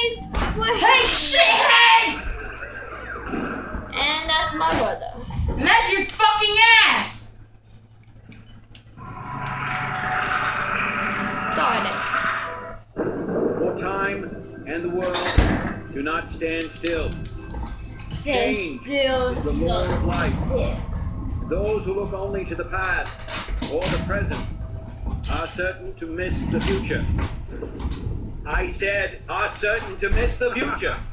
guys. We're Hey, shitheads! And that's my brother. And that's your fucking ass! Start it. For time and the world do not stand still. Stand Change still, is the law of life. Dick. Those who look only to the past or the present are certain to miss the future. I said, are certain to miss the future.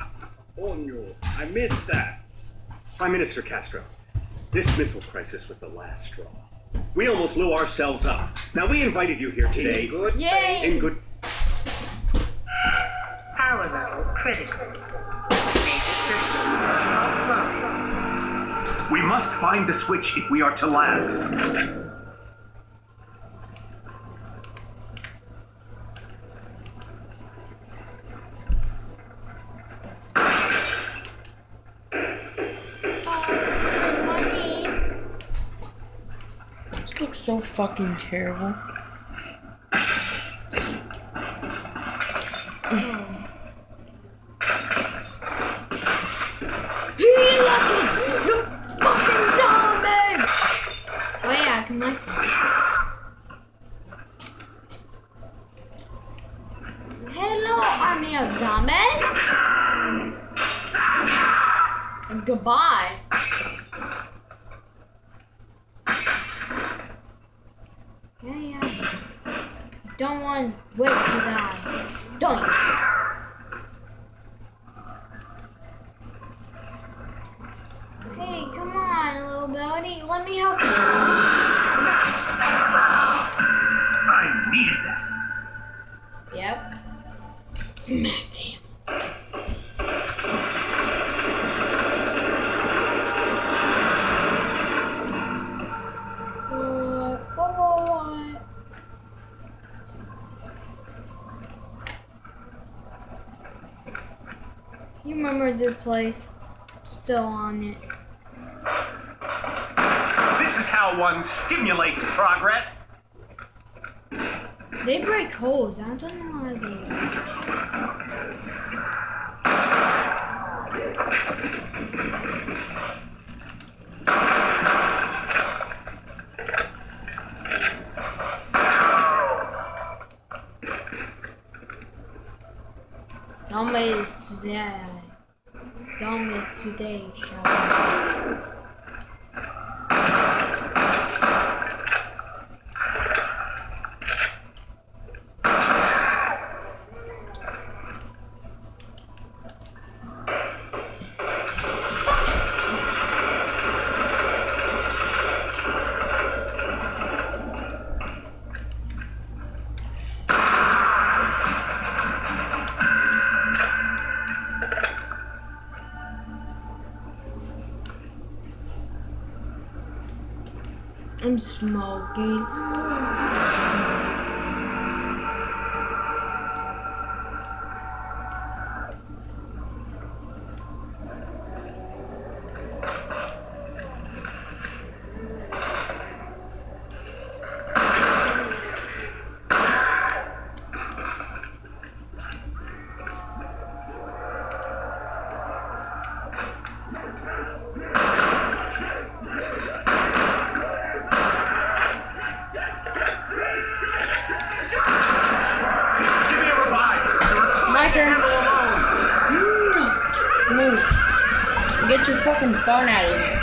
Oh no, I missed that. Prime Minister Castro, this missile crisis was the last straw. We almost blew ourselves up. Now, we invited you here today. In good Yay! In good. Power level critical. Major system offline. We must find the switch if we are to last. So fucking terrible. Hello, army of zombies. Goodbye. Yeah, yeah. Don't want wait to die. Don't. Hey, come on, little buddy. Let me help you. I needed that. Yep. You remember this place? Still on it. This is how one stimulates progress. They break holes. I don't know how they. Zombies today. Zombies today. Shall I'm smoking. Give My turn. Move. Get your fucking phone out of here.